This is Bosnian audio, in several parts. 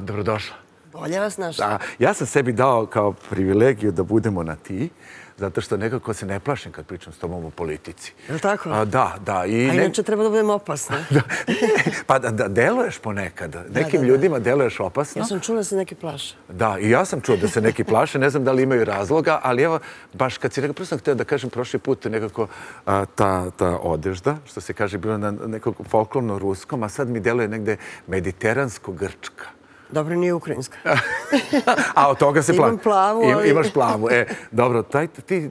Dobrodošla. Bolje vas našla. Ja sam sebi dao kao privilegiju da budemo na ti zato što nekako se ne plašim kad pričam s tobom o politici. Je li tako? Da, da. A inače treba da budem opasna. Pa da deluješ ponekad. Nekim ljudima deluješ opasno. Ja sam čula da se neki plaše. Da, i ja sam čuo da se neki plaše. Ne znam da li imaju razloga, ali evo, baš kad si rekao, prvo sam htio da kažem prošli put nekako ta odežda, što se kaže, bilo na nekog folklorno-ruskom, a sad mi deluje negde mediteransko-grčka. Dobro, nije ukrajinska. A od toga se plavi. Imam plavu, ali... Imaš plavu. E, dobro,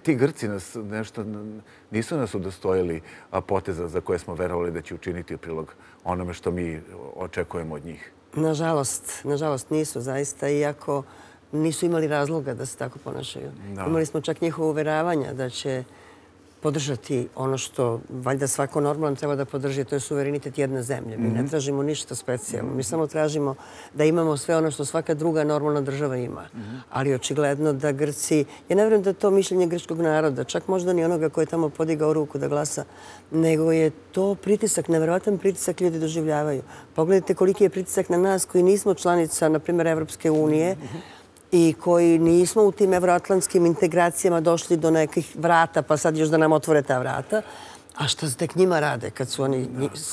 ti Grci nas nešto, nisu nas udostojili poteza za koje smo verovali da će učiniti prilog onome što mi očekujemo od njih. Nažalost, nažalost nisu zaista, iako nisu imali razloga da se tako ponašaju. Imali smo čak njihovo uveravanja da će podržati ono što valjda svako normalno treba da podrži, to je suverenitet jedne zemlje. Mi ne mhm. tražimo ništa specijalno. Mi samo tražimo da imamo sve ono što svaka druga normalna država ima. Mhm. Ali očigledno da Grci... Ja ne vjerujem da je to mišljenje grčkog naroda, čak možda ni onoga koji je tamo podigao ruku da glasa, nego je to pritisak, nevjerovatan pritisak ljudi doživljavaju. Pogledajte koliki je pritisak na nas koji nismo članica, na primjer, Evropske unije, mhm i koji nismo u tim evroatlantskim integracijama došli do nekih vrata, pa sad još da nam otvore ta vrata. A što se tek njima rade kad su oni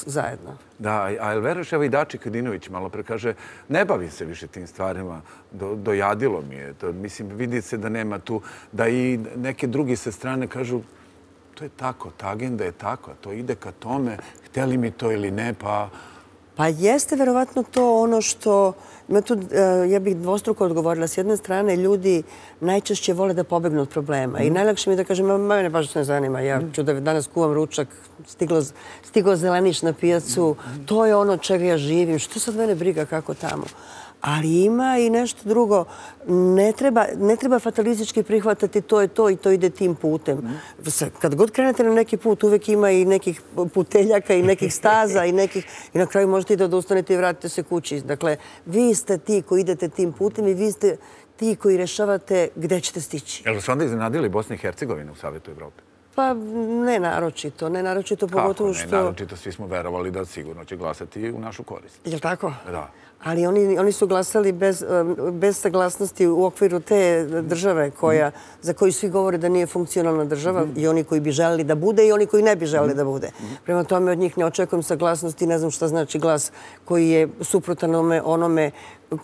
zajedno? Da, a jel veruješ, evo i Dači Kadinović malo pre kaže, ne bavim se više tim stvarima, dojadilo mi je. Mislim, vidi se da nema tu, da i neke drugi se strane kažu, to je tako, ta agenda je tako, to ide ka tome, hteli mi to ili ne, pa... Pa jeste verovatno to ono što... E, ja bih dvostruko odgovorila. S jedne strane, ljudi najčešće vole da pobegnu od problema. I mhm. najlakše mi je da kažem, mene baš ne zanima. Ja ću da danas kuvam ručak, stigo zeleniš na pijacu. Mhm. To je ono čega ja živim. Što sad mene briga kako tamo? Ali ima i nešto drugo. Ne treba, ne treba fatalistički prihvatati to je to i to ide tim putem. Kad god krenete na neki put, uvek ima i nekih puteljaka i nekih staza i nekih... I na kraju možete i da odustanete i vratite se kući. Dakle, vi ste ti koji idete tim putem i vi ste ti koji rešavate gde ćete stići. Jel su onda iznenadili Bosni i Hercegovina u Savjetu Evrope? Pa ne naročito, ne naročito pogotovo što... Kako ne naročito? Svi smo verovali da sigurno će glasati u našu korist. Je li tako? Da. Ali oni, oni su glasali bez, bez saglasnosti u okviru te države koja, za koju svi govore da nije funkcionalna država i oni koji bi želeli da bude i oni koji ne bi želeli da bude. Prema tome od njih ne očekujem saglasnosti, ne znam šta znači glas koji je suprotan onome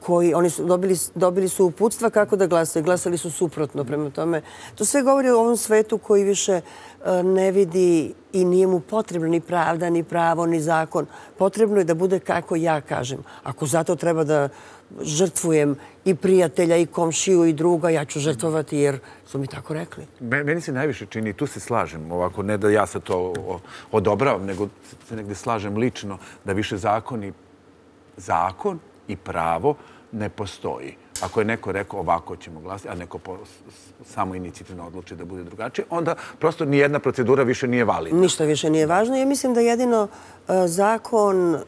koji oni su dobili, dobili su uputstva kako da glasaju. Glasali su suprotno prema tome. To sve govori o ovom svetu koji više e, ne vidi i nije mu potrebno ni pravda, ni pravo, ni zakon. Potrebno je da bude kako ja kažem. Ako zato treba da žrtvujem i prijatelja, i komšiju, i druga, ja ću žrtvovati jer su mi tako rekli. Meni se najviše čini, tu se slažem, ovako, ne da ja se to odobravam, nego se negde slažem lično, da više zakon i zakon i pravo ne postoji. Ako je neko rekao ovako ćemo glasiti, a neko samo inicijativno odluči da bude drugačije, onda prosto nijedna procedura više nije validna. Ništa više nije važno. Ja mislim da jedino e, zakon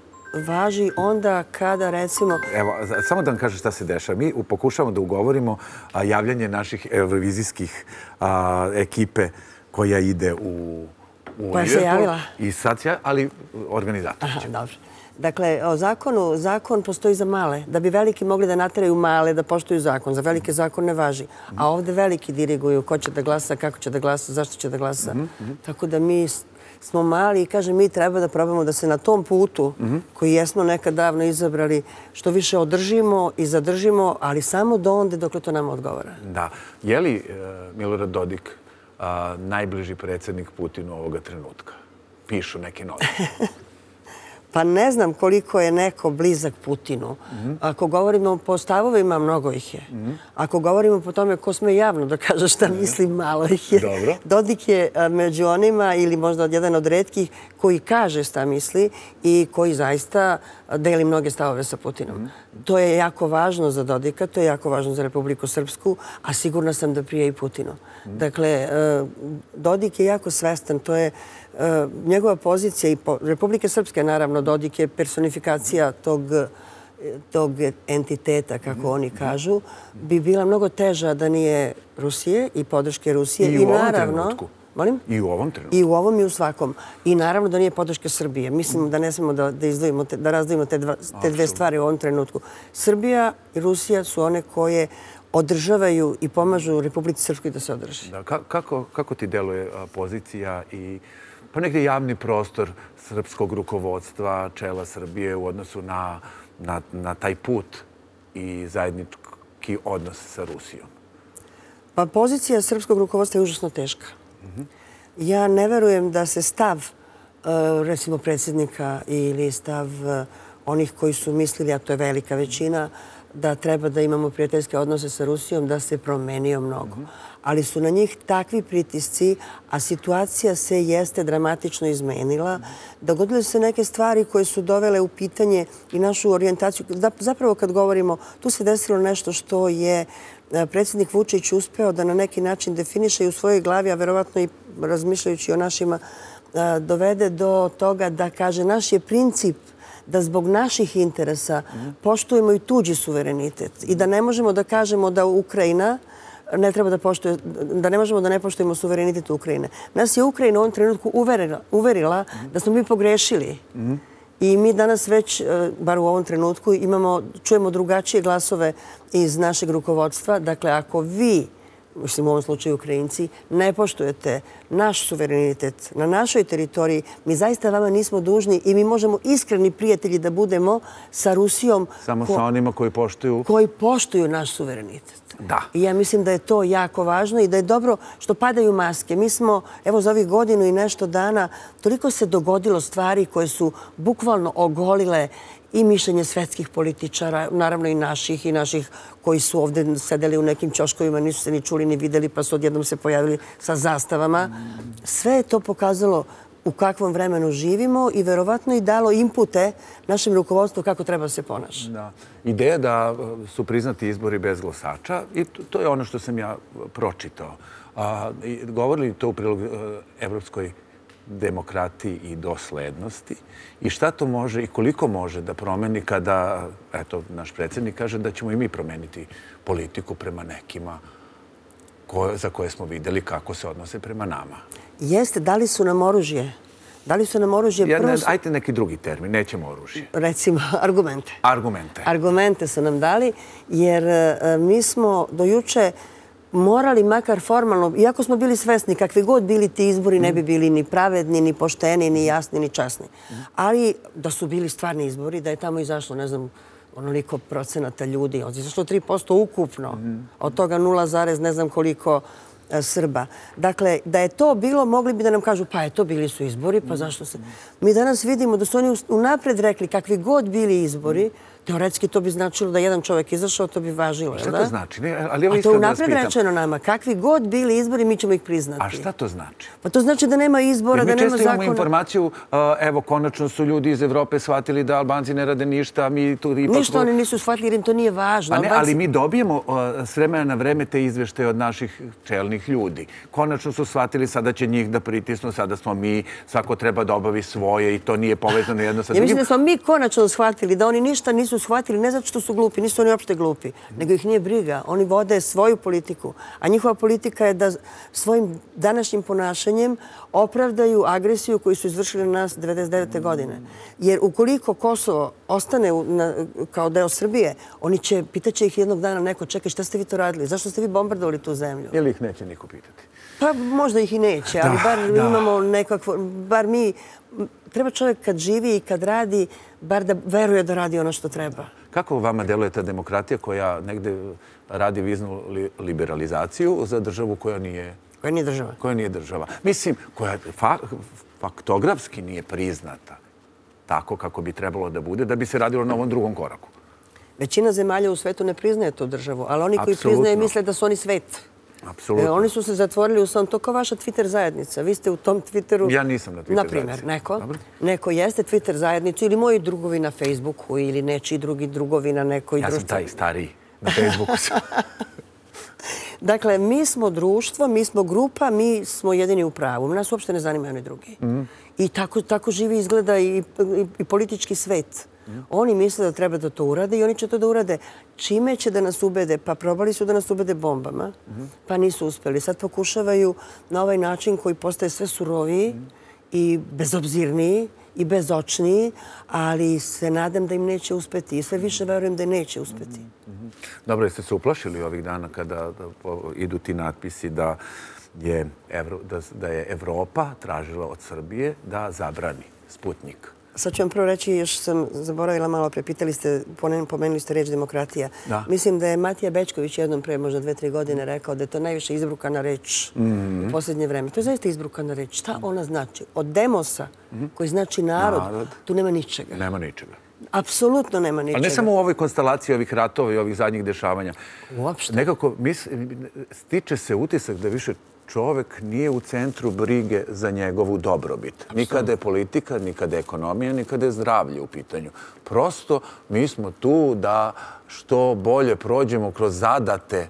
važi onda kada recimo... Evo, samo da vam kažem šta se dešava. Mi pokušavamo da ugovorimo javljanje naših eurovizijskih ekipe koja ide u... Koja se javila? I sad se ali organizator će. Aha, dobro. Dakle, o zakonu, zakon postoji za male. Da bi veliki mogli da nateraju male da poštuju zakon. Za velike zakon ne važi. A ovde veliki diriguju ko će da glasa, kako će da glasa, zašto će da glasa. Mhm, mhm. Tako da mi smo mali i kažem mi treba da probamo da se na tom putu mhm. koji jesmo nekad davno izabrali što više održimo i zadržimo, ali samo do onda dok to nam odgovara. Da. Je li e, Milorad Dodik najbliži predsjednik Putinu ovoga trenutka? Pišu neke novine. Pa ne znam koliko je neko blizak Putinu. Ako govorimo po stavovima, mnogo ih je. Ako govorimo po tome ko sme javno da kaže šta mislim, malo ih je. Dodik je među onima ili možda jedan od redkih koji kaže šta misli i koji zaista deli mnoge stavove sa Putinom. To je jako važno za Dodika, to je jako važno za Republiku Srpsku, a sigurna sam da prije i Putinu. Dakle, e, Dodik je jako svestan, to je njegova pozicija i Republike Srpske, naravno, Dodik je personifikacija tog tog entiteta, kako oni kažu, bi bila mnogo teža da nije Rusije i podrške Rusije. I u ovom trenutku? Molim? I u ovom trenutku? I u ovom i u svakom. I naravno da nije podrška Srbije. Mislim da ne smemo da, da, izdvojimo te, da razdvojimo te, dva, te dve stvari u ovom trenutku. Srbija i Rusija su one koje održavaju i pomažu Republici Srpskoj da se održi. Da, kako, kako ti deluje pozicija i pa negdje javni prostor srpskog rukovodstva, čela Srbije u odnosu na, na, na taj put i zajednički odnos sa Rusijom? Pa pozicija srpskog rukovodstva je užasno teška. Ja ne verujem da se stav, e, recimo, predsjednika ili stav e, onih koji su mislili, a to je velika većina, da treba da imamo prijateljske odnose sa Rusijom, da se promenio mnogo. Ali su na njih takvi pritisci, a situacija se jeste dramatično izmenila. Dogodile se neke stvari koje su dovele u pitanje i našu orijentaciju. Zapravo kad govorimo, tu se desilo nešto što je e, predsjednik Vučić uspeo da na neki način definiše i u svojoj glavi, a verovatno i razmišljajući o našima, e, dovede do toga da kaže naš je princip da zbog naših interesa poštujemo i tuđi suverenitet i da ne možemo da kažemo da Ukrajina ne treba da poštuje, da ne možemo da ne poštujemo suverenitet Ukrajine. Nas je Ukrajina u ovom trenutku uverila, uverila da smo mi pogrešili. I mi danas već, e, bar u ovom trenutku, imamo, čujemo drugačije glasove iz našeg rukovodstva. Dakle, ako vi mislim u ovom slučaju Ukrajinci, ne poštujete naš suverenitet na našoj teritoriji, mi zaista vama nismo dužni i mi možemo iskreni prijatelji da budemo sa Rusijom. Samo sa onima koji poštuju? Koji poštuju naš suverenitet. Da. I ja mislim da je to jako važno i da je dobro što padaju maske. Mi smo, evo za ovih godinu i nešto dana, toliko se dogodilo stvari koje su bukvalno ogolile i mišljenje svetskih političara, naravno i naših i naših koji su ovde sedeli u nekim čoškovima, nisu se ni čuli ni videli, pa su odjednom se pojavili sa zastavama. Sve je to pokazalo u kakvom vremenu živimo i verovatno i dalo impute našem rukovodstvu kako treba se ponaša. Da. Ideja da uh, su priznati izbori bez glasača, i to je ono što sam ja pročitao. Govorili to u prilog uh, Evropskoj demokratiji i doslednosti i šta to može i koliko može da promeni kada, eto, naš predsjednik kaže da ćemo i mi promeniti politiku prema nekima za koje smo videli kako se odnose prema nama. Jeste, dali su nam oružje. Dali su nam oružje prvo... Ajte neki drugi termin, nećemo oružje. Recimo, argumente. Argumente. Argumente su nam dali, jer e, mi smo do juče morali makar formalno, iako smo bili svesni kakvi god bili ti izbori, ne bi bili ni pravedni, ni pošteni, ni jasni, ni časni. Ali da su bili stvarni izbori, da je tamo izašlo, ne znam, onoliko procenata ljudi, od izašlo 3% ukupno, od toga 0, ne znam koliko e, Srba. Dakle, da je to bilo, mogli bi da nam kažu, pa je to bili su izbori, pa zašto se... Mi danas vidimo da su oni unapred rekli kakvi god bili izbori, Teoretski to bi značilo da jedan čovjek izašao, to bi važilo. Šta to znači? Ali A to je unapred rečeno nama. Kakvi god bili izbori, mi ćemo ih priznati. A šta to znači? Pa to znači da nema izbora, da nema zakona. Mi često imamo informaciju, evo, konačno su ljudi iz Evrope shvatili da Albanci ne rade ništa, mi tu ipak... Ništa oni nisu shvatili, jer im to nije važno. Ali mi dobijemo s vremena na vreme te izveštaje od naših čelnih ljudi. Konačno su shvatili, sada će njih da pritisnu, sada smo mi, svako treba da obavi svoje i to nije povezano jedno sa drugim. Ja mislim da smo mi konačno shvatili da oni ništa nisu nisu shvatili ne zato što su glupi, nisu oni uopšte glupi, nego ih nije briga. Oni vode svoju politiku, a njihova politika je da svojim današnjim ponašanjem opravdaju agresiju koju su izvršili na nas 1999. godine. Jer ukoliko Kosovo ostane kao deo Srbije, oni će, pitaće ih jednog dana neko, čekaj, šta ste vi to radili? Zašto ste vi bombardovali tu zemlju? Ili ih neće niko pitati? Pa možda ih i neće, ali bar imamo nekakvo, bar mi treba čovjek kad živi i kad radi, bar da veruje da radi ono što treba. Kako vama deluje ta demokratija koja negde radi viznu liberalizaciju za državu koja nije... Koja nije država. Koja nije država. Mislim, koja faktografski nije priznata tako kako bi trebalo da bude, da bi se radilo na ovom drugom koraku. Većina zemalja u svetu ne priznaje tu državu, ali oni koji priznaje misle da su oni svet. Apsolutno. E, oni su se zatvorili u svom, to kao vaša Twitter zajednica. Vi ste u tom Twitteru... Ja nisam na Twitter zajednici. Naprimjer, neko. Neko jeste Twitter zajednicu ili moji drugovi na Facebooku ili nečiji drugi drugovi na nekoj društvu. Ja sam taj stariji na Facebooku. Dakle, mi smo društvo, mi smo grupa, mi smo jedini u pravu. Nas uopšte ne zanimaju oni drugi. I tako tako živi izgleda i i politički svet. Oni misle da treba da to urade i oni će to da urade. Čime će da nas ubede? Pa probali su da nas ubede bombama, pa nisu uspeli. Sad pokušavaju na ovaj način koji postaje sve suroviji i bezobzirniji i bezočniji, ali se nadam da im neće uspeti i sve više verujem da neće uspeti. Dobro, jeste se uplašili ovih dana kada idu ti natpisi da je Evropa tražila od Srbije da zabrani Sputnik? Sad ću vam prvo reći, još sam zaboravila malo, prepitali ste, pomenuli ste reč demokratija. Mislim da je Matija Bečković jednom pre možda dve, tri godine rekao da je to najviše izbrukana reč u posljednje vreme. To je zaista izbrukana reč. Šta ona znači? Od demosa, koji znači narod, tu nema ničega. Nema ničega. Apsolutno nema ničega. Ali ne samo u ovoj konstelaciji ovih ratova i ovih zadnjih dešavanja. Uopšte. Nekako stiče se utisak da više čovek nije u centru brige za njegovu dobrobit. Nikada je politika, nikada je ekonomija, nikada je zdravlje u pitanju. Prosto mi smo tu da što bolje prođemo kroz zadate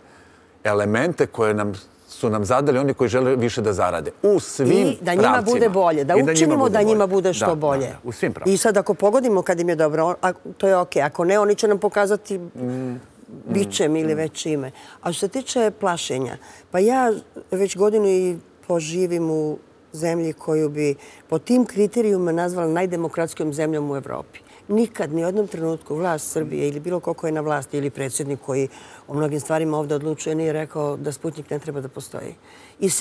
elemente koje nam su nam zadali oni koji žele više da zarade. U svim pravcima. I da njima bude bolje. Da učinimo da njima bude što bolje. U svim pravcima. I sad ako pogodimo kad im je dobro, to je okej. Ako ne, oni će nam pokazati bićem ili već ime. A što se tiče plašenja, pa ja već godinu i poživim u zemlji koju bi po tim kriterijuma nazvala najdemokratskijom zemljom u Evropi. Nikad, ni u jednom trenutku, vlast Srbije ili bilo ko ko je na vlasti ili predsjednik koji o mnogim stvarima ovdje odlučuje nije rekao da Sputnik ne treba da postoji.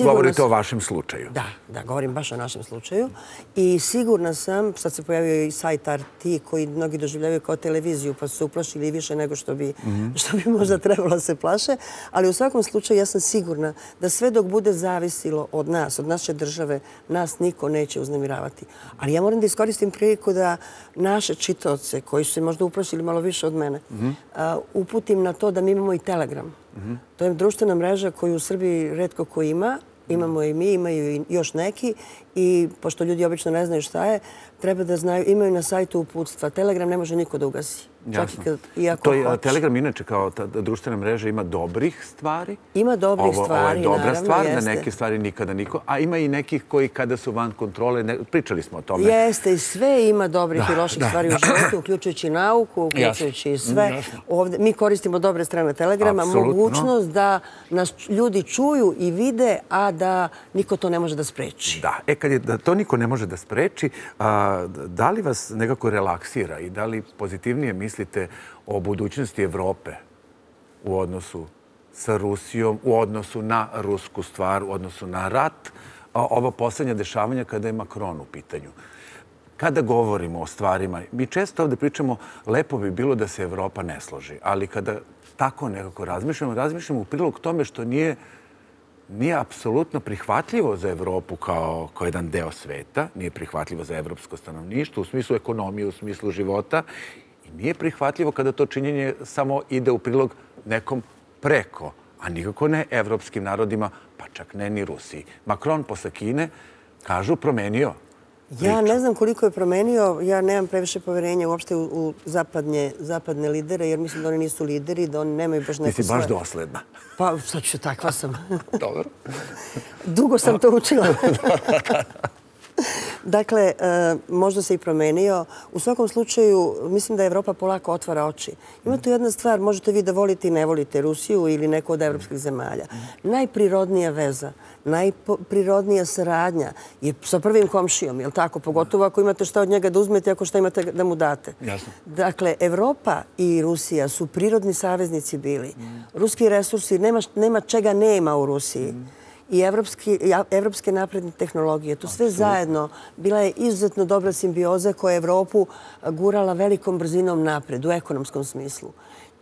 Govorite o vašem slučaju. Da, da, govorim baš o našem slučaju. I sigurna sam, sad se pojavio i sajt RT koji mnogi doživljavaju kao televiziju, pa su se uplašili više nego što bi mhm. možda trebalo se plaše. Ali u svakom slučaju ja sam sigurna da sve dok bude zavisilo od nas, od naše države, nas niko neće uznemiravati. Ali ja moram da iskoristim priliku da naše čitoce, koji su se možda uplašili malo više od mene, mhm. uputim na to da mi imamo i Telegram. To je društvena mreža koju u Srbiji redko ko ima. Imamo i mi, imaju i još neki. I pošto ljudi obično ne znaju šta je, treba da znaju, imaju na sajtu uputstva. Telegram ne može niko da ugasi. Jasno. To je Telegram inače kao društvena mreža ima dobrih stvari. Ima dobrih stvari, naravno. Ovo je dobra stvar, na neke stvari nikada niko. A ima i nekih koji kada su van kontrole, pričali smo o tome. Jeste, i sve ima dobrih i loših stvari u životu, uključujući nauku, uključujući i sve. Mi koristimo dobre strane Telegrama, mogućnost da nas ljudi čuju i vide, a da niko to ne može da spreči. Da, e kad je da to niko ne može da spreči, da li vas nekako relaksira i da li pozitivnije mislite o budućnosti Evrope u odnosu sa Rusijom, u odnosu na rusku stvar, u odnosu na rat, ova poslednja dešavanja kada je Makron u pitanju? Kada govorimo o stvarima, mi često ovdje pričamo, lepo bi bilo da se Evropa ne složi, ali kada tako nekako razmišljamo, razmišljamo u prilog tome što nije nije apsolutno prihvatljivo za Evropu kao, kao jedan deo sveta, nije prihvatljivo za evropsko stanovništvo u smislu ekonomije, u smislu života i nije prihvatljivo kada to činjenje samo ide u prilog nekom preko, a nikako ne evropskim narodima, pa čak ne ni Rusiji. Macron posle Kine, kažu, promenio Ja ne znam koliko je promenio. Ja nemam previše poverenja uopšte u zapadne lidere, jer mislim da oni nisu lideri, da oni nemaju baš neko svoje... Ti si baš dosledna. Pa, sad ću, takva sam. Dobro. Dugo sam to učila. Dakle, e, možda se i promenio. U svakom slučaju, mislim da Evropa polako otvara oči. Ima tu jedna stvar, možete vi da volite i ne volite Rusiju ili neko od evropskih zemalja. Najprirodnija veza, najprirodnija saradnja je sa prvim komšijom, je li tako? Pogotovo ako imate šta od njega da uzmete, ako šta imate da mu date. Dakle, Evropa i Rusija su prirodni saveznici bili. Ruski resursi, nema čega nema u Rusiji i evropske napredne tehnologije. To sve zajedno bila je izuzetno dobra simbioza koja je Evropu gurala velikom brzinom napred u ekonomskom smislu.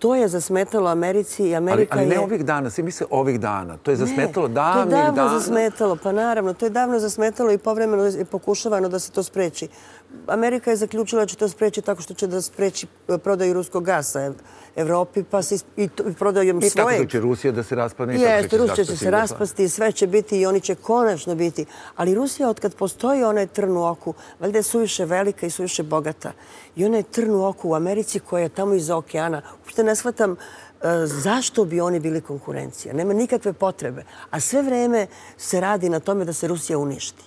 To je zasmetalo Americi i Amerika je... Ali ne ovih dana, svi misle ovih dana. To je zasmetalo davnih dana. To je davno zasmetalo, pa naravno. To je davno zasmetalo i povremeno je pokušavano da se to spreči. Amerika je zaključila da će to spreći tako što će da spreći prodaju ruskog gasa Evropi, pa se i prodajom svoje... I tako će Rusija da se raspadne. Jeste, Rusija će se raspasti, sve će biti i oni će konačno biti. Ali Rusija, od kad postoji ona je trn u oku, valjda je suviše velika i suviše bogata. I ona je trn u oku u Americi koja je tamo iza okeana. Uopšte ne shvatam zašto bi oni bili konkurencija. Nema nikakve potrebe. A sve vreme se radi na tome da se Rusija uništi.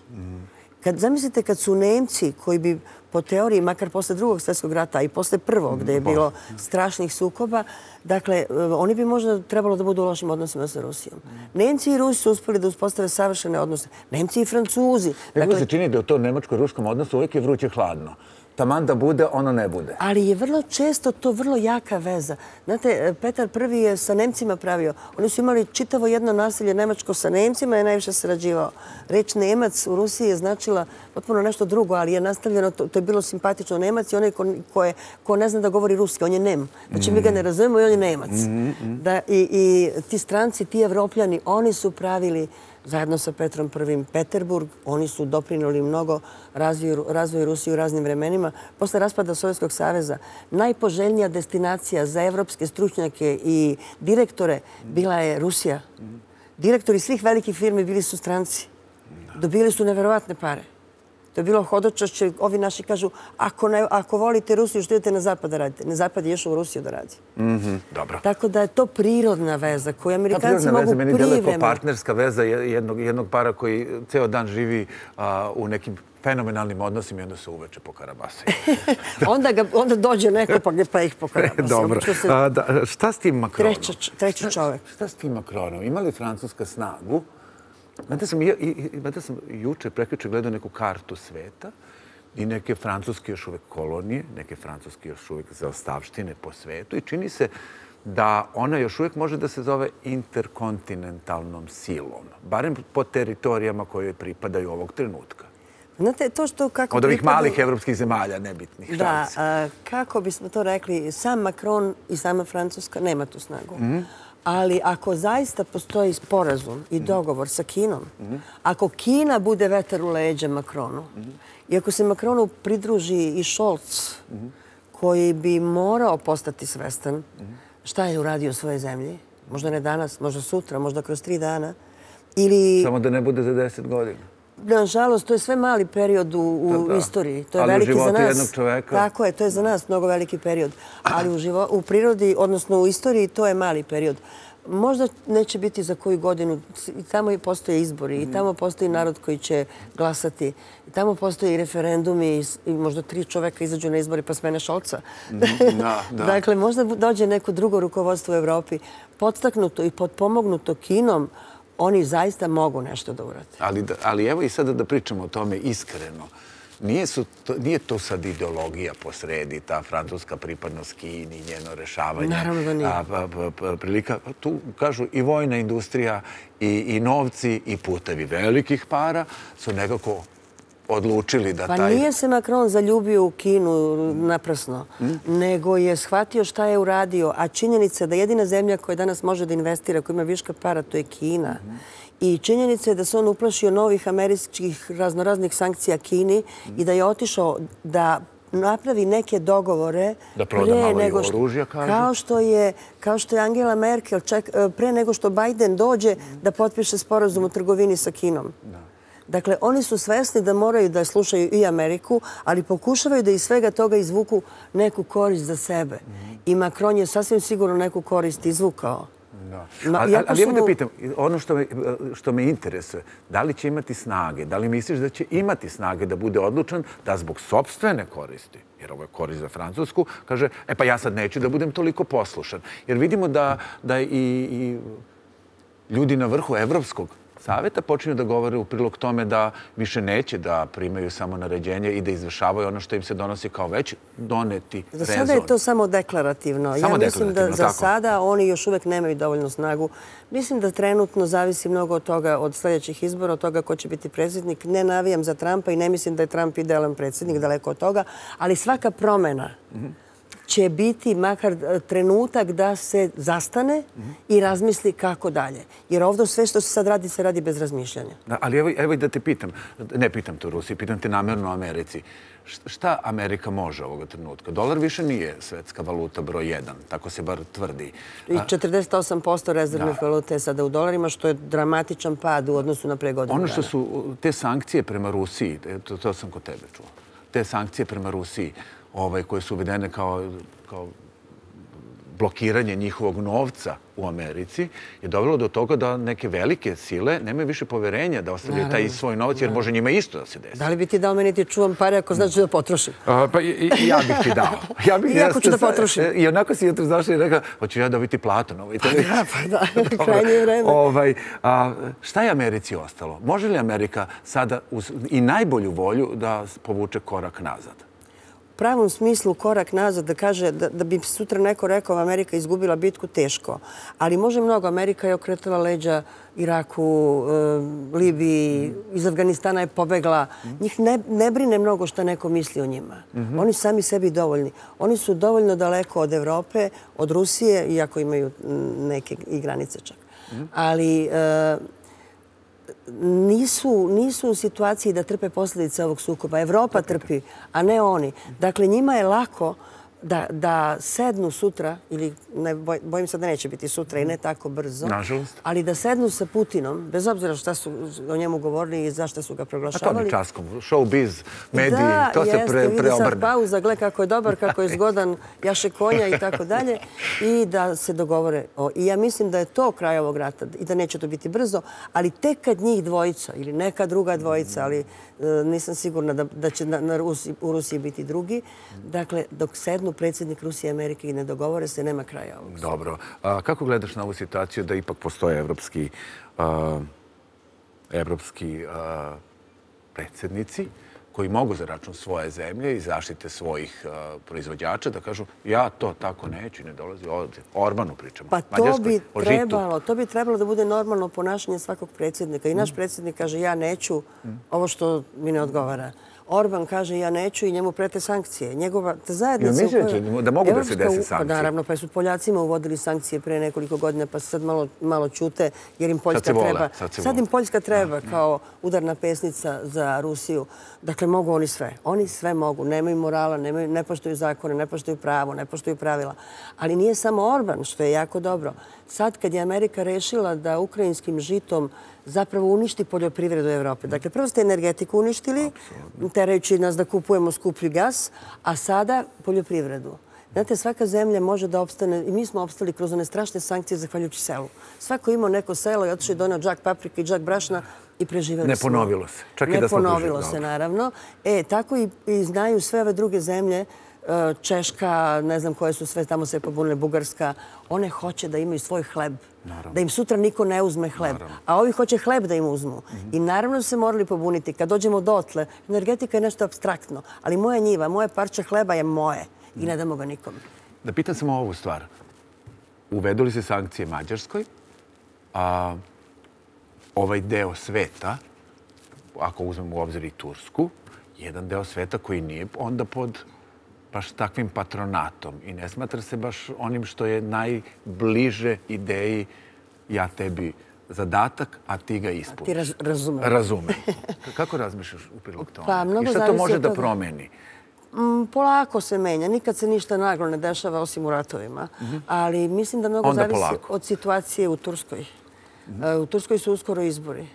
Kad, zamislite kad su Nemci koji bi po teoriji, makar posle drugog svjetskog rata i posle prvog, gde je bilo strašnih sukoba, dakle, oni bi možda trebalo da budu u lošim odnosima sa Rusijom. Nemci i Rusi su uspeli da uspostave savršene odnose. Nemci i Francuzi. Dakle, Kako se čini da u to nemačko-ruskom odnosu uvijek je vruće hladno? Taman da bude, ono ne bude. Ali je vrlo često to vrlo jaka veza. Znate, Petar I je sa Nemcima pravio. Oni su imali čitavo jedno nasilje Nemačko sa Nemcima je najviše sarađivao. Reč Nemac u Rusiji je značila potpuno nešto drugo, ali je nastavljeno, to, to je bilo simpatično. Nemac je onaj ko, ko, je, ko ne zna da govori ruski, on je Nem. Znači, mi ga ne razumemo i on je Nemac. Mm da, i, I ti stranci, ti evropljani, oni su pravili zajedno sa Petrom I. Peterburg. Oni su doprinuli mnogo razvoju, razvoju Rusije u raznim vremenima. Posle raspada Sovjetskog saveza, najpoželjnija destinacija za evropske stručnjake i direktore bila je Rusija. Direktori svih velikih firmi bili su stranci. Dobili su neverovatne pare. To je bilo hodočašće. Ovi naši kažu, ako, ne, ako volite Rusiju, što idete na zapad da radite? Na zapad je išao u Rusiju da radi. Mm -hmm, dobro. Tako da je to prirodna veza koju Amerikanci mogu privremeno. Ta prirodna veza meni deluje partnerska veza jednog, jednog para koji ceo dan živi a, u nekim fenomenalnim odnosima i onda se uveče po Karabasi. onda, ga, onda dođe neko pa, pa ih po Karabasi. Dobro. Se... A, da, šta s tim Makronom? Treći čovjek. Šta, šta s tim Makronom? Ima li Francuska snagu Znate, sam, i, i, sam juče prekriče gledao neku kartu sveta i neke francuske još uvek kolonije, neke francuske još uvek zaostavštine po svetu i čini se da ona još uvek može da se zove interkontinentalnom silom, barem po teritorijama koje pripadaju ovog trenutka. Znate, to što kako... Od ovih pripadaju... malih evropskih zemalja, nebitnih. Da, a, kako bismo to rekli, sam Macron i sama Francuska nema tu snagu. Mm -hmm. Ali ako zaista postoji sporazum i dogovor sa Kinom, ako Kina bude vetar u leđa Makronu, i ako se Makronu pridruži i Šolc, koji bi morao postati svestan šta je uradio u svojoj zemlji, možda ne danas, možda sutra, možda kroz tri dana, ili... Samo da ne bude za deset godina. Nažalost, to je sve mali period u, u istoriji. To je Ali veliki u životu za nas. jednog čoveka. Tako je, to je za nas mnogo veliki period. Ali u, živo, u prirodi, odnosno u istoriji, to je mali period. Možda neće biti za koju godinu. I tamo i postoje izbori, i tamo postoji narod koji će glasati. I tamo postoje i referendumi i možda tri čoveka izađu na izbori pa smene šolca. Da, da. dakle, možda dođe neko drugo rukovodstvo u Evropi podstaknuto i podpomognuto kinom oni zaista mogu nešto da urade. Ali, ali evo i sada da pričamo o tome iskreno. Nije, su to, nije to sad ideologija posredi, ta francuska pripadnost Kini, njeno rešavanje. Naravno da nije. A, pa, pa, pa, prilika, tu kažu i vojna industrija, i, i novci, i putevi velikih para su nekako odlučili da pa taj... Pa nije se Macron zaljubio u Kinu naprasno, nego je shvatio šta je uradio. A činjenica da jedina zemlja koja danas može da investira, koja ima viška para, to je Kina. I činjenica je da se on uplašio novih američkih raznoraznih sankcija Kini i da je otišao da napravi neke dogovore da proda malo nego što, oružja, kažu. Kao što je, kao što je Angela Merkel ček, pre nego što Biden dođe da potpiše sporazum o trgovini sa Kinom. Da. Dakle, oni su svesni da moraju da slušaju i Ameriku, ali pokušavaju da iz svega toga izvuku neku korist za sebe. I Macron je sasvim sigurno neku korist izvukao. Da. Ali, ali evo da pitam, ono što me, što me interesuje, da li će imati snage, da li misliš da će imati snage da bude odlučan da zbog sobstvene koristi, jer ovo je korist za Francusku, kaže, e pa ja sad neću da budem toliko poslušan. Jer vidimo da, da i, i ljudi na vrhu evropskog saveta počinju da govore u prilog tome da više neće da primaju samo naređenje i da izvršavaju ono što im se donosi kao već doneti rezon. Za sada je to samo deklarativno. ja mislim da za sada oni još uvek nemaju dovoljnu snagu. Mislim da trenutno zavisi mnogo od toga, od sljedećih izbora, od toga ko će biti predsjednik. Ne navijam za Trumpa i ne mislim da je Trump idealan predsjednik, daleko od toga. Ali svaka promjena će biti makar e, trenutak da se zastane i razmisli kako dalje. Jer ovdje sve što se sad radi, se radi bez razmišljanja. Ali evo i da te pitam, ne pitam to Rusiji, pitam te namjerno u Americi. Šta Amerika može ovoga trenutka? Dolar više nije svetska valuta broj jedan, tako se bar tvrdi. I 48% rezervnih valute je sada u dolarima, što je dramatičan pad u odnosu na pregodinu. Ono što su te sankcije prema Rusiji, to sam kod tebe čuo, te sankcije prema Rusiji, ovaj, koje su uvedene kao, kao blokiranje njihovog novca u Americi je dovelo do toga da neke velike sile nemaju više poverenja da ostavljaju taj svoj novac, jer može njima isto da se desi. Da li bi ti dao meni ti čuvam pare ako znači da potrošim? pa ja bih ti dao. Ja bih, I ako ću da potrošim. E, I onako si jutro zašao i rekao, hoću ja dobiti platu na ovoj televiziji. Pa da, pa da, krajnje vreme. Ovaj, a, šta je Americi ostalo? Može li Amerika sada uz i najbolju volju da povuče korak nazad? Pravom smislu korak nazad da kaže da bi sutra neko rekao Amerika izgubila bitku, teško. Ali može mnogo. Amerika je okretala leđa Iraku, eh, Libiji, iz Afganistana je pobegla. Njih ne brine mnogo što neko misli o njima. Oni sami sebi dovoljni. Oni su dovoljno daleko od Evrope, od Rusije, iako imaju neke i granice čak. Ali eh, nisu, nisu u situaciji da trpe posljedice ovog sukoba. Evropa trpi, a ne oni. Dakle, njima je lako da, da sednu sutra, ili ne, bojim se da neće biti sutra i ne tako brzo, Nažalost. ali da sednu sa Putinom, bez obzira šta su o njemu govorili i zašto su ga proglašavali. A to mi časkom, showbiz, mediji, da, to jeste, se pre, preobrne. Da, sad pauza, gle kako je dobar, kako je zgodan, jaše konja i tako dalje, i da se dogovore. O, I ja mislim da je to kraj ovog rata i da neće to biti brzo, ali tek kad njih dvojica ili neka druga dvojica, ali e, nisam sigurna da, da će na, na Rusi, u Rusiji biti drugi, dakle, dok sednu predsjednik Rusije i Amerike i ne dogovore se, nema kraja ovog. Dobro. A, kako gledaš na ovu situaciju da ipak postoje evropski, a, evropski a, predsjednici koji mogu za račun svoje zemlje i zaštite svojih proizvođača da kažu ja to tako neću i ne dolazi ovdje. Orbanu pričamo. Pa to bi, trebalo, to bi trebalo da bude normalno ponašanje svakog predsjednika. I naš mm. predsjednik kaže ja neću ovo što mi ne odgovara. Orban kaže ja neću i njemu prete sankcije. Njegova zajednica... Ja mislim da mogu da se desi sankcije. Pa naravno, pa su Poljacima uvodili sankcije pre nekoliko godina, pa sad malo, malo čute, jer im Poljska treba... Sad im Poljska treba kao udarna pesnica za Rusiju. Dakle, mogu oni sve. Oni sve mogu. Nemaju morala, nemaju, ne poštuju zakone, ne poštuju pravo, ne poštuju pravila. Ali nije samo Orban, što je jako dobro. Sad kad je Amerika rešila da ukrajinskim žitom zapravo uništi poljoprivredu Evrope. Dakle, prvo ste energetiku uništili, terajući nas da kupujemo skuplji gas, a sada poljoprivredu. Znate, svaka zemlja može da obstane, i mi smo obstali kroz one strašne sankcije zahvaljujući selu. Svako imao neko selo i otišao i donao džak paprika i džak brašna i preživeli smo. Ne ponovilo se. Čak i da smo Ne ponovilo se, naravno. E, tako i, i znaju sve ove druge zemlje, Češka, ne znam koje su sve, tamo se pobunile, Bugarska, one hoće da imaju svoj hleb da im sutra niko ne uzme hleb. A ovi hoće hleb da im uzmu. I naravno se morali pobuniti. Kad dođemo dotle, energetika je nešto abstraktno. Ali moja njiva, moje parče hleba je moje. I ne damo ga nikom. Da pitan samo ovu stvar. Uvedu li se sankcije Mađarskoj? A ovaj deo sveta, ako uzmemo u obzir i Tursku, jedan deo sveta koji nije onda pod baš takvim patronatom i ne smatra se baš onim što je najbliže ideji ja tebi zadatak, a ti ga ispuniš. Ti raz, razumem. Razumem. Kako razmišljaš u prilog tome? Pa, mnogo I šta to može da promeni? Mm, polako se menja. Nikad se ništa naglo ne dešava osim u ratovima. Mhm. Ali mislim da mnogo zavisi od situacije u Turskoj. Mhm. E, u Turskoj su uskoro izbori.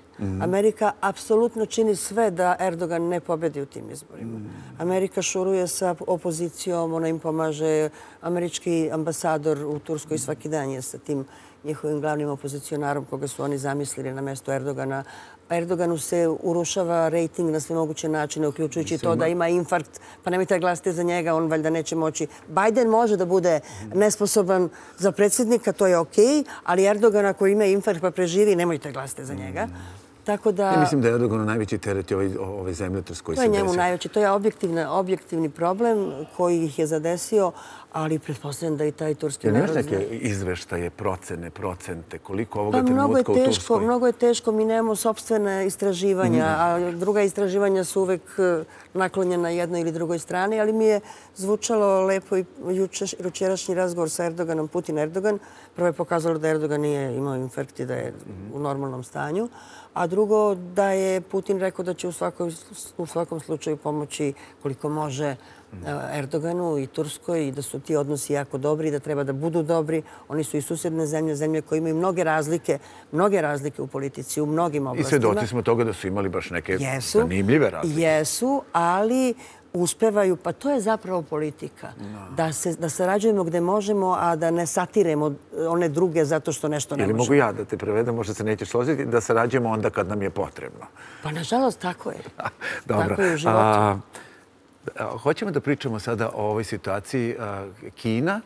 Amerika apsolutno čini sve da Erdogan ne pobedi u tim izborima. Amerika šuruje sa opozicijom, ona im pomaže. Američki ambasador u Turskoj svaki dan je sa tim njihovim glavnim opozicionarom koga su oni zamislili na mesto Erdogana. Erdoganu se urušava rejting na sve moguće načine, uključujući to da ima infarkt, pa nemojte glasiti za njega, on valjda neće moći. Biden može da bude nesposoban za predsjednika, to je okej, ali Erdogan ako ima infarkt pa preživi, nemojte glasiti za njega. Tako da... Ja mislim da je Erdogan najveći teret ove, ove zemlje koji se desio. To je njemu najveći. To je objektivni problem koji ih je zadesio, ali pretpostavljam da i taj turski narod zna. Jel neke izveštaje, procene, procente, koliko ovoga pa, trenutka u Turskoj? Mnogo je teško, mi nemamo sobstvene istraživanja, mhm. a druga istraživanja su uvek e, naklonjena jednoj ili drugoj strani, ali mi je zvučalo lepo i jučerašnji razgovor sa Erdoganom, Putin-Erdogan. Prvo je pokazalo da Erdogan nije imao infarkt i da je u normalnom stanju, a drugo da je Putin rekao da će u svakom slučaju pomoći koliko može Erdoganu i Turskoj i da su ti odnosi jako dobri i da treba da budu dobri. Oni su i susjedne zemlje, zemlje koje imaju mnoge razlike, mnoge razlike u politici, u mnogim oblastima. I svedoci smo toga da su imali baš neke zanimljive razlike. Jesu, ali uspevaju, pa to je zapravo politika. Da, se, da sarađujemo gde možemo, a da ne satiremo one druge zato što nešto ne možemo. Ili mogu ja da te prevedem, možda se nećeš složiti, da sarađujemo onda kad nam je potrebno. Pa nažalost, tako je. Dobro. Tako je u životu. A, Hoćemo da pričamo sada o ovoj situaciji Kina,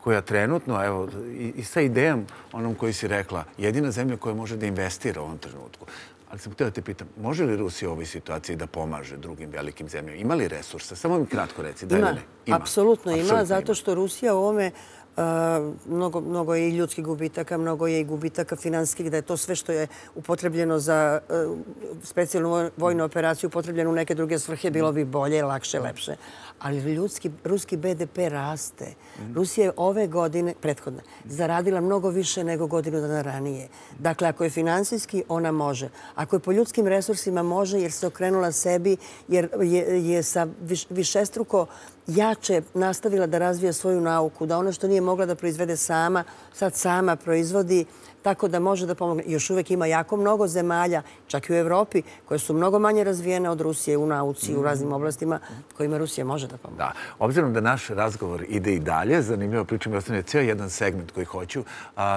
koja trenutno, evo, i sa idejom onom koji si rekla, jedina zemlja koja može da investira u ovom trenutku. Ali sam htio da te pitam, može li Rusija u ovoj situaciji da pomaže drugim velikim zemljama? Ima li resursa? Samo mi kratko reci. Ima, apsolutno ima, zato što Rusija u ovome mnogo, mnogo je i ljudskih gubitaka, mnogo je i gubitaka finanskih, da je to sve što je upotrebljeno za specijalnu vojnu operaciju upotrebljeno u neke druge svrhe, bilo bi bolje, lakše, lepše. Ali ljudski, ruski BDP raste. Rusija je ove godine, prethodna, zaradila mnogo više nego godinu dana ranije. Dakle, ako je finansijski, ona može. Ako je po ljudskim resursima, može jer se okrenula sebi, jer je, je sa višestruko jače nastavila da razvija svoju nauku, da ono što nije mogla da proizvede sama, sad sama proizvodi tako da može da pomogne. Još uvek ima jako mnogo zemalja, čak i u Evropi, koje su mnogo manje razvijene od Rusije u nauci, u raznim oblastima kojima Rusija može da pomogne. Da. Obzirom da naš razgovor ide i dalje, zanimljivo pričam i ostane cijel jedan segment koji hoću.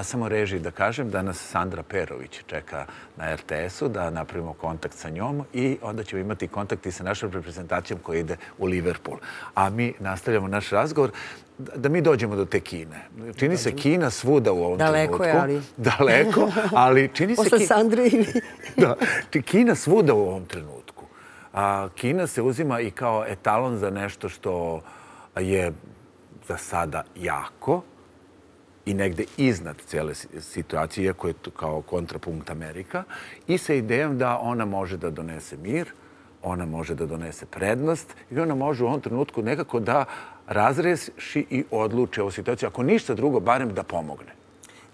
Samo reži da kažem da nas Sandra Perović čeka na RTS-u, da napravimo kontakt sa njom i onda ćemo imati kontakt i sa našom reprezentacijom koja ide u Liverpool. A mi nastavljamo naš razgovor da mi dođemo do te Kine. Čini se Kina svuda u ovom trenutku. Daleko je, ali... Daleko, ali čini se... Posle Sandre ili... Da, Kina svuda u ovom trenutku. A Kina se uzima i kao etalon za nešto što je za sada jako i negde iznad cijele situacije, iako je to kao kontrapunkt Amerika, i sa idejom da ona može da donese mir, ona može da donese prednost i ona može u ovom trenutku nekako da razreši i odluče o situaciji. Ako ništa drugo, barem da pomogne.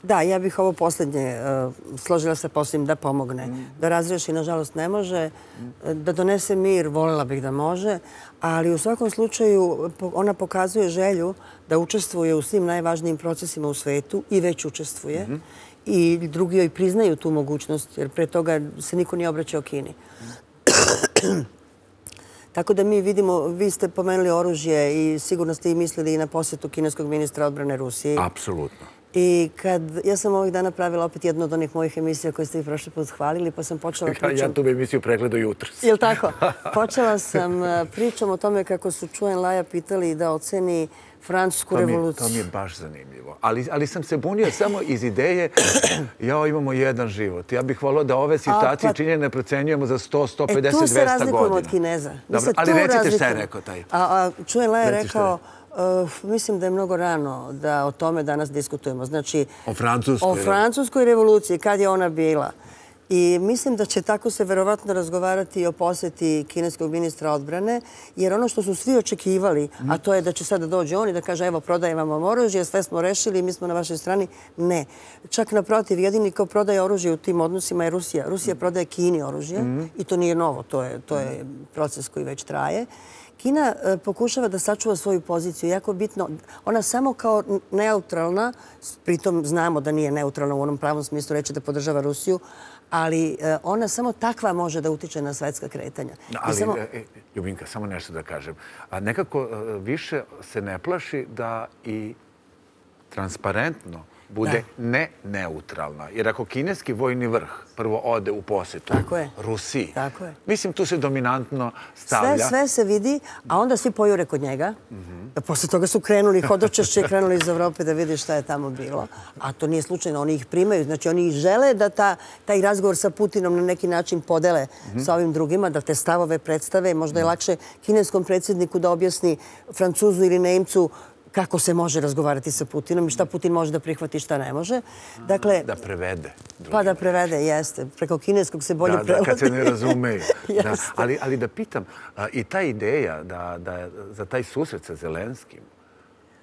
Da, ja bih ovo posljednje uh, složila se posljednjim da pomogne. Da razreši, nažalost, ne može. Da donese mir, voljela bih da može. Ali u svakom slučaju ona pokazuje želju da učestvuje u svim najvažnijim procesima u svetu i već učestvuje. I drugi joj priznaju tu mogućnost, jer pre toga se niko nije obraćao Kini. Tako da mi vidimo, vi ste pomenuli oružje i sigurno ste i mislili i na posjetu kineskog ministra odbrane Rusije. Apsolutno. I kad, ja sam ovih dana pravila opet jednu od onih mojih emisija koje ste vi prošli put hvalili, pa sam počela pričom... Ja tu emisiju pregledu jutro. Je li tako? Počela sam eh, pričom o tome kako su Čujen Laja pitali da oceni francusku revoluciju. To mi je baš zanimljivo. Ali, ali sam se bunio samo iz ideje ja imamo jedan život. Ja bih volio da ove situacije pa, činje ne procenjujemo za 100, 150, 200 godina. E tu se razlikujemo od Kineza. Dobro, ali recite šta je rekao taj. A, a Čujen Laja rekao... Uh, mislim da je mnogo rano da o tome danas diskutujemo. Znači, o francuskoj, o francuskoj revoluciji, kad je ona bila. I mislim da će tako se verovatno razgovarati o posjeti kineskog ministra odbrane, jer ono što su svi očekivali, a to je da će sada dođe on i da kaže evo prodaje vam oružje, sve smo rešili, mi smo na vašoj strani. Ne. Čak naprotiv, jedini ko prodaje oružje u tim odnosima je Rusija. Rusija prodaje Kini oružje i to nije novo, to je, to je proces koji već traje. Kina e, pokušava da sačuva svoju poziciju. Jako bitno, ona samo kao neutralna, pritom znamo da nije neutralna u onom pravom smislu reći da podržava Rusiju, ali e, ona samo takva može da utiče na svetska kretanja. Ali, e, Ljubinka, samo nešto da kažem. Nekako više se ne plaši da i transparentno bude ne neutralna. Jer ako kineski vojni vrh prvo ode u posjetu Rusiji, mislim tu se dominantno stavlja. Sve se vidi, a onda svi pojure kod njega. Posle toga su krenuli hodočešće i krenuli iz Evrope da vidi šta je tamo bilo. A to nije slučajno, oni ih primaju. Znači oni žele da taj razgovor sa Putinom na neki način podele sa ovim drugima, da te stavove predstave. Možda je lakše kineskom predsjedniku da objasni Francuzu ili Nemcu kako se može razgovarati sa Putinom i šta Putin može da prihvati i šta ne može. Dakle, da prevede. Pa da prevede, jeste. Preko kineskog se bolje prevode. Da, kad se ne razumeju. ali, ali da pitam, i ta ideja da, da za taj susret sa Zelenskim,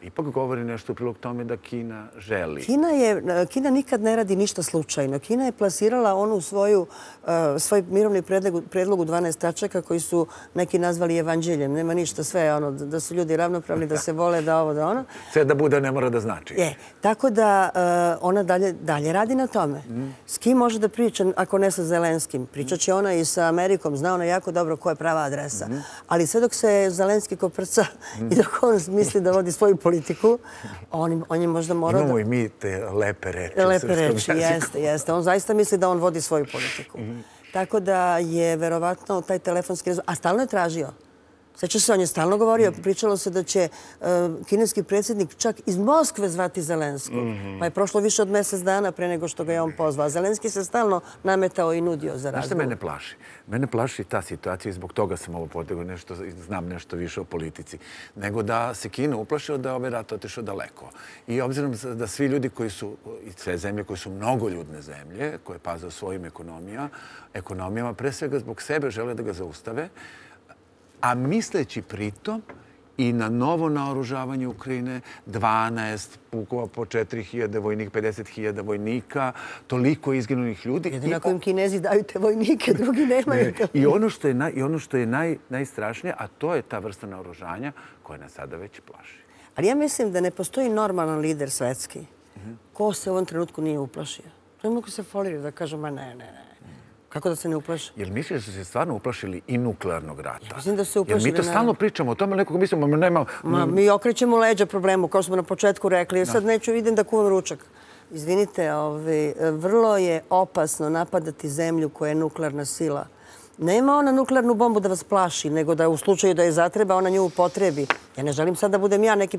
ipak govori nešto u prilog tome da Kina želi. Kina, je, Kina nikad ne radi ništa slučajno. Kina je plasirala onu svoju, uh, svoj mirovni predlog u 12 tačaka koji su neki nazvali evanđeljem. Nema ništa, sve ono, da su ljudi ravnopravni, da se vole, da ovo, da ono. Sve da bude ne mora da znači. Je, tako da uh, ona dalje, dalje radi na tome. Mm. S kim može da priča ako ne sa Zelenskim? Pričat će ona i sa Amerikom. Zna ona jako dobro koja je prava adresa. Mm. Ali sve dok se Zelenski koprca mm. i dok on misli da vodi svoju politiku, on, on je možda morao Imamo i mi te lepe reči. Lepe reči, jeste, jeste. On zaista misli da on vodi svoju politiku. Mhm. Tako da je verovatno taj telefonski rezultat... A stalno je tražio. Sveća se, on je stalno govorio, pričalo se da će uh, kineski predsjednik čak iz Moskve zvati Zelenskog. Pa je prošlo više od mjesec dana pre nego što ga je on pozvao. Zelenski se stalno nametao i nudio za razgovor. Znaš što mene plaši? Mene plaši ta situacija i zbog toga sam ovo potegao, nešto, znam nešto više o politici, nego da se Kina uplašio da je ovaj rat otišao daleko. I obzirom da svi ljudi koji su, i sve zemlje koje su mnogo ljudne zemlje, koje paze o svojim ekonomija, ekonomijama, pre svega zbog sebe žele da ga zaustave, a misleći pritom i na novo naoružavanje Ukrajine, 12 pukova po 4.000 vojnika, 50.000 vojnika, toliko izginunih ljudi. Jedino ako im kinezi daju te vojnike, drugi nemaju te I ono što je, naj, i ono što je naj, najstrašnije, a to je ta vrsta naoružanja koja nas sada već plaši. Ali ja mislim da ne postoji normalan lider svetski ko se u ovom trenutku nije uplašio. To je mogu se folirati da kažu, ma ne, ne, ne. Kako da se ne uplaši? Jel misliš da su se stvarno uplašili i nuklearnog rata? Ja mislim da se uplašili. Jer mi to stalno pričamo o tome, nekog mislimo, ma nema... Ma, mi okrećemo leđa problemu, kao smo na početku rekli. Sad neću, idem da kuvam ručak. Izvinite, ovaj, vrlo je opasno napadati zemlju koja je nuklearna sila. Nema ona nuklearnu bombu da vas plaši, nego da u slučaju da je zatreba, ona nju upotrebi. Ja ne želim sad da budem ja neki,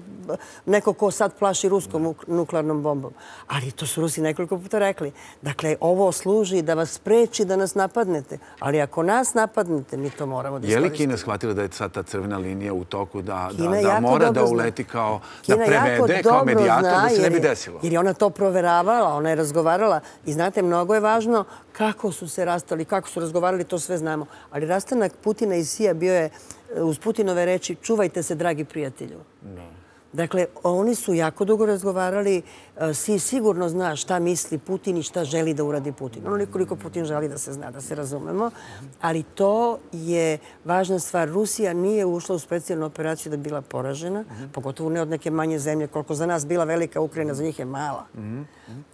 neko ko sad plaši ruskom nuklearnom bombom. Ali to su Rusi nekoliko puta rekli. Dakle, ovo služi da vas spreči da nas napadnete. Ali ako nas napadnete, mi to moramo da iskoristimo. Je li Kina shvatila da je sad ta crvena linija u toku da, da, da mora da uleti kao, da prevede kao medijator da se ne bi desilo? Jer je ona to proveravala, ona je razgovarala. I znate, mnogo je važno kako su se rastali, kako su razgovarali, to sve znamo. Ali rastanak Putina i Sija bio je uz Putinove reči čuvajte se, dragi prijatelju. Dakle, oni su jako dugo razgovarali. E, si sigurno zna šta misli Putin i šta želi da uradi Putin. Ono nekoliko Putin želi da se zna, da se razumemo. Ali to je važna stvar. Rusija nije ušla u specijalnu operaciju da bi bila poražena, pogotovo ne od neke manje zemlje. Koliko za nas bila velika Ukrajina, za njih je mala.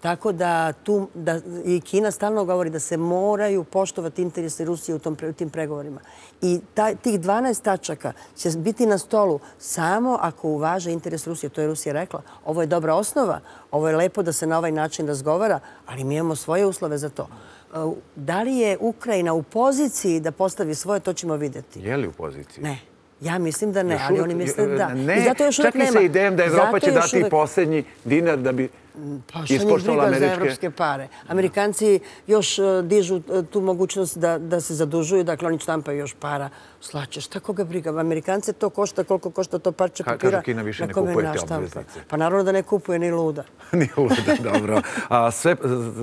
Tako da tu da, i Kina stalno govori da se moraju poštovati interese Rusije u, tom, u tim pregovorima. I tih 12 tačaka će biti na stolu samo ako uvaže interes Rusije. To je Rusija rekla. Ovo je dobra osnova. Ovo je lepo da se na ovaj način razgovara, ali mi imamo svoje uslove za to. Da li je Ukrajina u poziciji da postavi svoje, to ćemo vidjeti. Je li u poziciji? Ne. Ja mislim da ne, ali oni misle da. Ne, I zato još čak i sa idejom da Evropa će dati posljednji dinar da bi pa što njih briga za evropske pare. Amerikanci još e, dižu e, tu mogućnost da, da se zadužuju, dakle oni štampaju još para. Slaće, šta koga briga? Amerikance to košta koliko košta to parče papira. Kažu Kina više ne kupuje te obveznice. Pa naravno da ne kupuje ni luda. ni luda, dobro. A sve,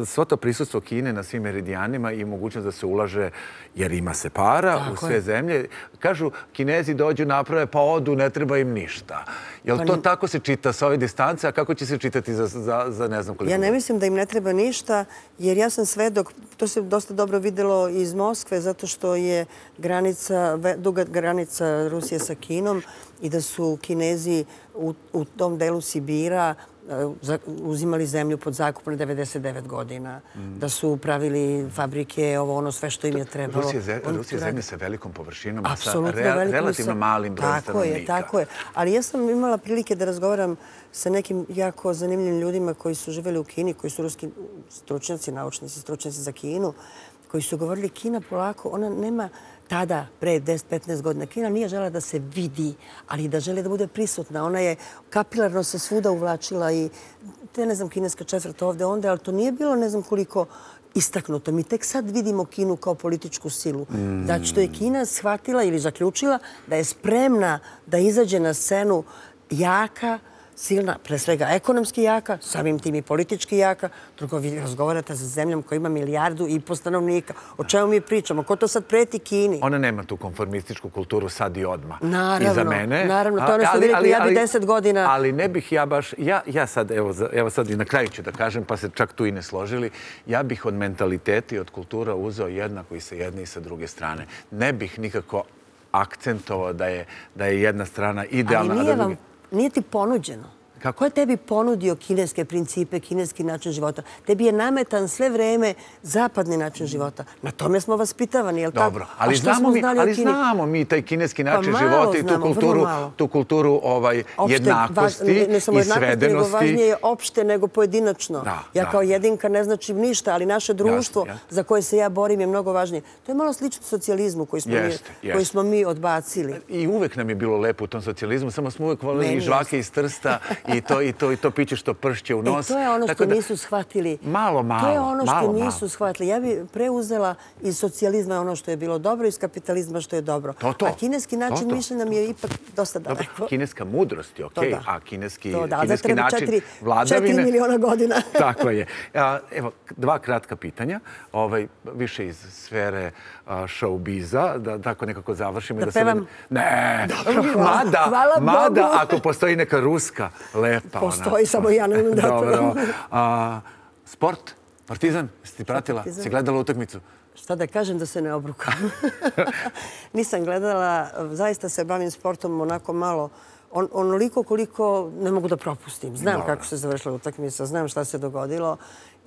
svo to prisustvo Kine na svim meridijanima i mogućnost da se ulaže jer ima se para u sve zemlje. Kažu, kinezi dođu, naprave, pa odu, ne treba im ništa. Jel pa to tako se čita sa ove distance, a kako će se čitati za, za, za ne znam koliko? Ja ne mislim da im ne treba ništa, jer ja sam svedok, to se dosta dobro videlo iz Moskve, zato što je granica, duga granica Rusije sa Kinom i da su Kinezi u, u tom delu Sibira uzimali zemlju pod zakup na 99 godina, da su pravili fabrike, ovo ono, sve što im je trebalo. Rusija je zemlja sa velikom površinom, sa relativno malim brojem stanovnika. Tako je, tako je. Ali ja sam imala prilike da razgovaram sa nekim jako zanimljivim ljudima koji su živjeli u Kini, koji su ruski stručnjaci, naučnici, stručnjaci za Kinu, koji su govorili Kina polako, ona nema tada, pre 10-15 godina, Kina nije žela da se vidi, ali da žele da bude prisutna. Ona je kapilarno se svuda uvlačila i te, ne znam, kineska četvrta ovde, onda, ali to nije bilo ne znam koliko istaknuto. Mi tek sad vidimo Kinu kao političku silu. Mm. Da što je Kina shvatila ili zaključila da je spremna da izađe na scenu jaka, silna, pre svega ekonomski jaka, samim tim i politički jaka. Drugo, vi razgovarate sa zemljom koja ima milijardu i po stanovnika. O čemu mi pričamo? Ko to sad preti Kini? Ona nema tu konformističku kulturu sad i odma. Naravno, I za mene. naravno. To je ono što vi rekli, ja bi deset godina... Ali ne bih ja baš... Ja, ja sad, evo, evo sad i na kraju ću da kažem, pa se čak tu i ne složili. Ja bih od mentaliteta i od kultura uzeo jednako i sa jedne i sa druge strane. Ne bih nikako akcentovao da je, da je jedna strana idealna. Ali nije, vam, nije ti ponuđeno. Kako? Ko je tebi ponudio kineske principe, kineski način života? Tebi je nametan sve vreme zapadni način života. Na tome smo vas pitavani, je li tako? Dobro, ali, znamo mi, ali znamo mi taj kineski način pa života i tu kulturu, tu kulturu ovaj, opšte, jednakosti važ, ne, ne samo i svedenosti. Nego važnije je opšte nego pojedinačno. Da, ja kao jedinka ne znači ništa, ali naše društvo jasne, jasne. za koje se ja borim je mnogo važnije. To je malo slično socijalizmu koji smo, jeste, mi, jeste. koji smo mi odbacili. I uvek nam je bilo lepo u tom socijalizmu, samo smo uvek volili i žvake iz trsta i to, i to, i to piće što pršće u nos. E, to je ono što nisu shvatili. Malo, malo. To je ono što nisu shvatili. Ja bih preuzela iz socijalizma ono što je bilo dobro, iz kapitalizma što je dobro. To, to. A kineski način mišljenja nam je ipak dosta daleko. Dobro, kineska mudrost je okej, okay, a kineski, to da. kineski način četiri, vladavine... Četiri miliona godina. Tako je. Evo, dva kratka pitanja. Ovaj, više iz sfere showbiza, da tako nekako završimo. Da, da pevam? Ne, Dobro, mada, hvala mada ako postoji neka ruska lepa. Postoji, samo ja ne da Dobro. A, sport, Partizan, jesi ti pratila? Si gledala utakmicu? Šta da kažem da se ne obrukam. Nisam gledala, zaista se bavim sportom onako malo, on, onoliko koliko ne mogu da propustim. Znam kako se završila utakmica, znam šta se dogodilo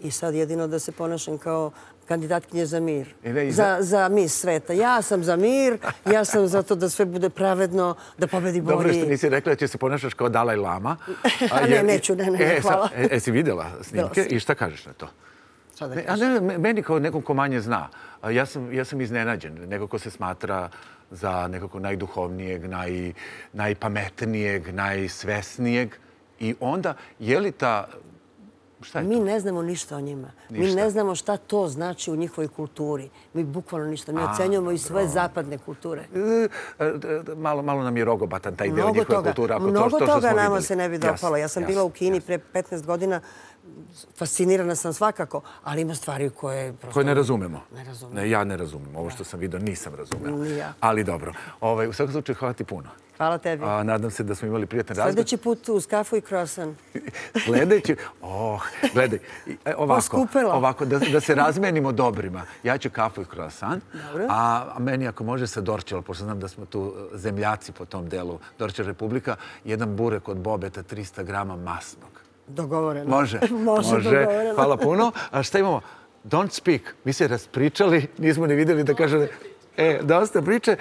i sad jedino da se ponašam kao kandidatkinje za mir. Za, za mis sveta. Ja sam za mir, ja sam za to da sve bude pravedno, da pobedi bolji. Dobro što nisi rekla da će se ponašaš kao Dalaj Lama. A ne, neću, ne, ne, e, hvala. E, jesi vidjela snimke i šta kažeš na to? Ne, a ne, meni kao nekom ko manje zna, ja sam, ja sam iznenađen. Neko ko se smatra za nekako najduhovnijeg, naj, najpametnijeg, najsvesnijeg. I onda, je li ta Mi ne znamo ništa o njima. Mi ne znamo šta to znači u njihovoj kulturi. Mi bukvalno ništa. Mi ocenjujemo i svoje zapadne kulture. E, e, malo, malo nam je rogobatan taj deo njihove kulture. Mnogo toga nama se ne bi dopalo. Ja sam bila u Kini pre 15 godina. Fascinirana sam svakako, ali ima stvari koje... Koje ne razumemo. Ne razumemo. Ne, ja ne razumem. Ovo što sam vidio nisam razumela. Ja. Ali dobro. Ovaj, u svakom slučaju, hvala ti puno. Hvala tebi. A, nadam se da smo imali prijatan razgovor. Sljedeći put uz kafu i krosan. Sljedeći... Oh, gledaj. E, ovako, ovako da, da se razmenimo dobrima. Ja ću kafu i krosan. Dobro. A, a meni ako može sa Dorčel, pošto znam da smo tu e, zemljaci po tom delu Dorčel Republika, jedan burek od bobeta 300 grama masnog. Dogovoreno. Može. može, može. Dogovoreno. Hvala puno. A šta imamo? Don't speak. Mi se raspričali, nismo ni vidjeli da kaže... E, dosta priče.